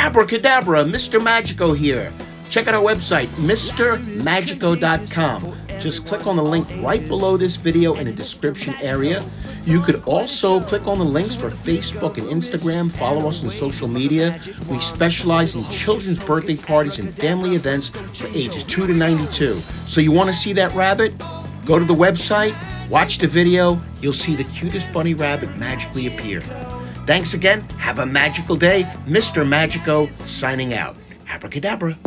Abracadabra, Mr. Magico here. Check out our website, MrMagico.com. Just click on the link right below this video in the description area. You could also click on the links for Facebook and Instagram. Follow us on social media. We specialize in children's birthday parties and family events for ages 2 to 92. So you want to see that rabbit? Go to the website, watch the video. You'll see the cutest bunny rabbit magically appear. Thanks again. Have a magical day. Mr. Magico signing out. Abracadabra.